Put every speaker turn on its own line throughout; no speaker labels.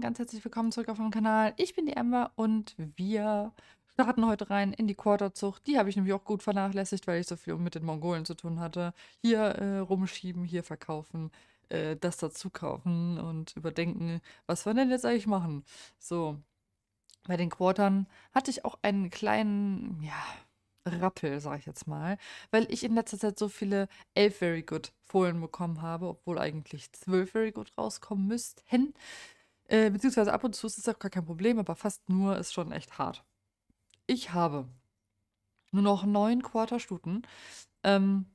ganz herzlich willkommen zurück auf dem Kanal. Ich bin die Emma und wir starten heute rein in die Quarterzucht. Die habe ich nämlich auch gut vernachlässigt, weil ich so viel mit den Mongolen zu tun hatte. Hier äh, rumschieben, hier verkaufen, äh, das dazu kaufen und überdenken, was wir denn jetzt eigentlich machen. So, bei den Quartern hatte ich auch einen kleinen, ja, Rappel, sage ich jetzt mal, weil ich in letzter Zeit so viele elf Very Good Fohlen bekommen habe, obwohl eigentlich zwölf Very Good rauskommen müssten. Äh, beziehungsweise ab und zu ist es auch gar kein Problem, aber fast nur ist schon echt hart. Ich habe nur noch neun Quarterstuten, ähm,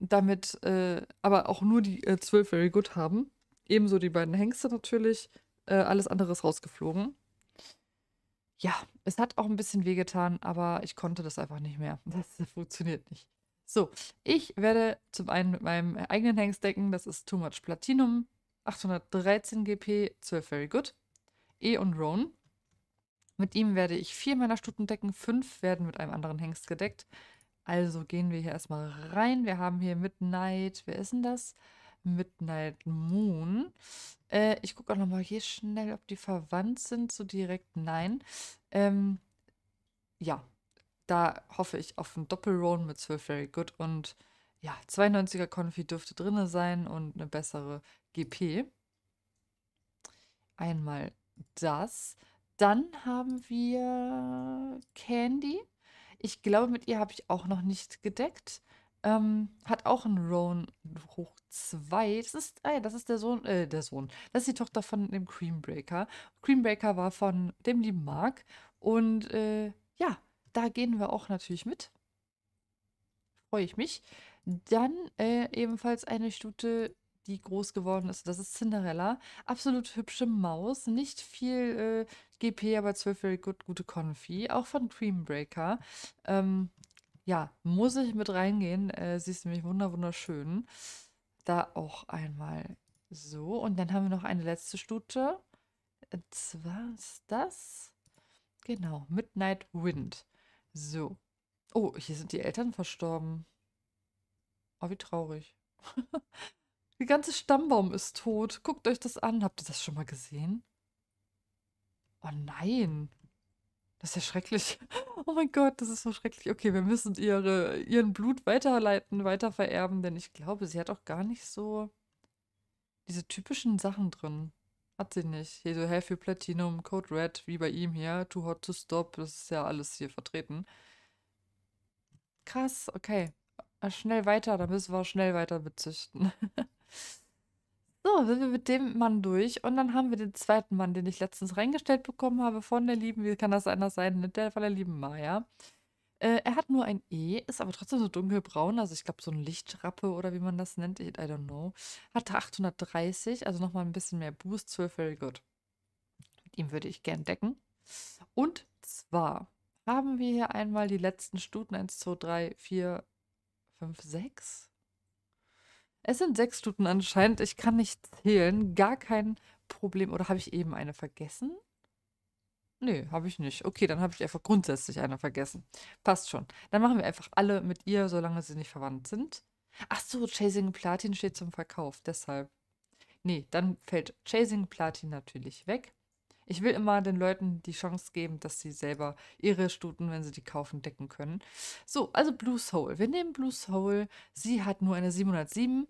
damit äh, aber auch nur die äh, zwölf Very Good haben. Ebenso die beiden Hengste natürlich. Äh, alles andere ist rausgeflogen. Ja, es hat auch ein bisschen wehgetan, aber ich konnte das einfach nicht mehr. Das funktioniert nicht. So, ich werde zum einen mit meinem eigenen Hengst decken. Das ist Too Much Platinum, 813 GP, 12 Very Good. E und Roan. Mit ihm werde ich vier meiner Stuten decken, fünf werden mit einem anderen Hengst gedeckt. Also gehen wir hier erstmal rein. Wir haben hier Midnight, wer ist denn das? Midnight Moon. Äh, ich gucke auch nochmal hier schnell, ob die verwandt sind. So direkt nein. Ähm, ja, da hoffe ich auf einen Doppelroll mit 12 Very Good und ja, 92er Konfi dürfte drin sein und eine bessere GP. Einmal das. Dann haben wir Candy. Ich glaube, mit ihr habe ich auch noch nicht gedeckt. Ähm, hat auch einen Roan hoch 2. Das ist, ah ja, das ist der Sohn, äh, der Sohn. Das ist die Tochter von dem Creambreaker. Creambreaker war von dem lieben Mark. Und äh, ja, da gehen wir auch natürlich mit. Freue ich mich. Dann äh, ebenfalls eine Stute, die groß geworden ist. Das ist Cinderella. Absolut hübsche Maus. Nicht viel äh, GP, aber 12 very good, gute Konfi. Auch von Creambreaker. Ähm, ja, muss ich mit reingehen. Äh, sie ist nämlich wunderschön. Da auch einmal so. Und dann haben wir noch eine letzte Stute. Und zwar ist das. Genau, Midnight Wind. So. Oh, hier sind die Eltern verstorben. Oh, wie traurig. Der ganze Stammbaum ist tot. Guckt euch das an. Habt ihr das schon mal gesehen? Oh nein. Das ist ja schrecklich. Oh mein Gott, das ist so schrecklich. Okay, wir müssen ihre, ihren Blut weiterleiten, weiter vererben, denn ich glaube, sie hat auch gar nicht so diese typischen Sachen drin. Hat sie nicht. Hier so Heavy Platinum, Code Red, wie bei ihm hier, Too Hot to Stop, das ist ja alles hier vertreten. Krass, okay. Schnell weiter, da müssen wir schnell weiter bezüchten. So, sind wir mit dem Mann durch. Und dann haben wir den zweiten Mann, den ich letztens reingestellt bekommen habe von der lieben, wie kann das anders sein, der von der lieben Maya. Äh, er hat nur ein E, ist aber trotzdem so dunkelbraun, also ich glaube so ein Lichtrappe oder wie man das nennt, I don't know. Hat 830, also nochmal ein bisschen mehr Boost, 12 very good. Mit ihm würde ich gern decken. Und zwar haben wir hier einmal die letzten Stuten, 1, 2, 3, 4, 5, 6. Es sind sechs Stuten anscheinend. Ich kann nicht zählen. Gar kein Problem. Oder habe ich eben eine vergessen? Nee, habe ich nicht. Okay, dann habe ich einfach grundsätzlich eine vergessen. Passt schon. Dann machen wir einfach alle mit ihr, solange sie nicht verwandt sind. Ach so, Chasing Platin steht zum Verkauf. Deshalb. Nee, dann fällt Chasing Platin natürlich weg. Ich will immer den Leuten die Chance geben, dass sie selber ihre Stuten, wenn sie die kaufen, decken können. So, also Blue Soul. Wir nehmen Blue Soul. Sie hat nur eine 707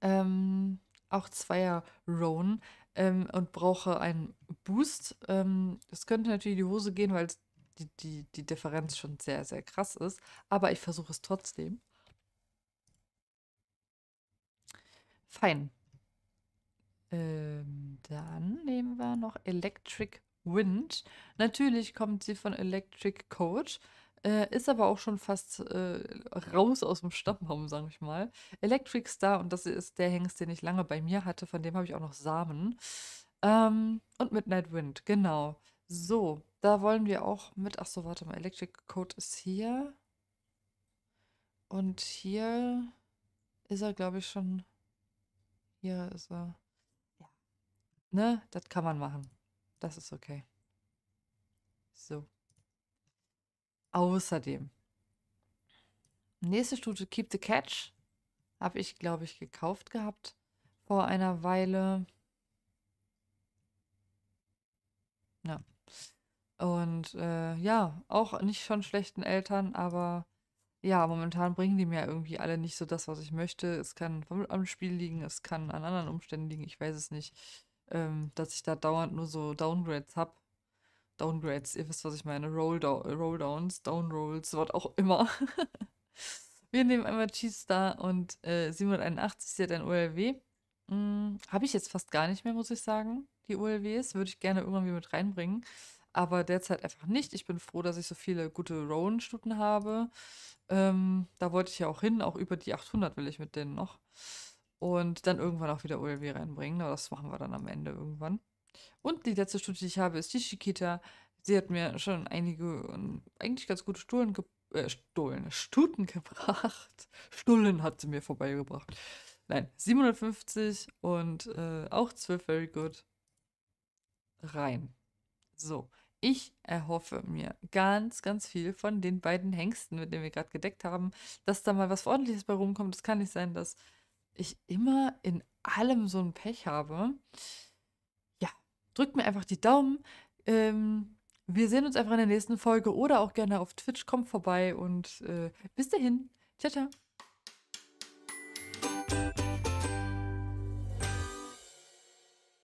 ähm, auch Zweier Roan ähm, und brauche einen Boost. Ähm, es könnte natürlich die Hose gehen, weil die, die, die Differenz schon sehr, sehr krass ist. Aber ich versuche es trotzdem. Fein. Ähm, dann nehmen wir noch Electric Wind. Natürlich kommt sie von Electric Coach. Äh, ist aber auch schon fast äh, raus aus dem Stammbaum, sag ich mal. Electric Star, und das ist der Hengst, den ich lange bei mir hatte, von dem habe ich auch noch Samen. Ähm, und Midnight Wind, genau. So, da wollen wir auch mit. Achso, warte mal, Electric Code ist hier. Und hier ist er, glaube ich, schon. Hier ist er. Ja. Ne, das kann man machen. Das ist okay. So. Außerdem, nächste Studie Keep the Catch habe ich, glaube ich, gekauft gehabt vor einer Weile. Ja. Und äh, ja, auch nicht von schlechten Eltern, aber ja, momentan bringen die mir irgendwie alle nicht so das, was ich möchte. Es kann am Spiel liegen, es kann an anderen Umständen liegen, ich weiß es nicht, ähm, dass ich da dauernd nur so Downgrades habe. Downgrades, ihr wisst, was ich meine. Rolldown, Rolldowns, Downrolls, was auch immer. Wir nehmen einmal Cheese Star und äh, 781, sie hat ein OLW. Hm, habe ich jetzt fast gar nicht mehr, muss ich sagen. Die OLWs würde ich gerne irgendwann wieder mit reinbringen. Aber derzeit einfach nicht. Ich bin froh, dass ich so viele gute Rowan-Stuten habe. Ähm, da wollte ich ja auch hin, auch über die 800 will ich mit denen noch. Und dann irgendwann auch wieder OLW reinbringen. Aber das machen wir dann am Ende irgendwann. Und die letzte Stute, die ich habe, ist die Chiquita. Sie hat mir schon einige ähm, eigentlich ganz gute Stullen, ge äh, Stullen, Stuten gebracht. Stullen hat sie mir vorbeigebracht. Nein, 750 und äh, auch 12 very good. Rein. So, ich erhoffe mir ganz, ganz viel von den beiden Hengsten, mit denen wir gerade gedeckt haben, dass da mal was Ordentliches bei rumkommt. Es kann nicht sein, dass ich immer in allem so ein Pech habe. Drückt mir einfach die Daumen. Ähm, wir sehen uns einfach in der nächsten Folge oder auch gerne auf Twitch. Kommt vorbei und äh, bis dahin. Ciao, ciao.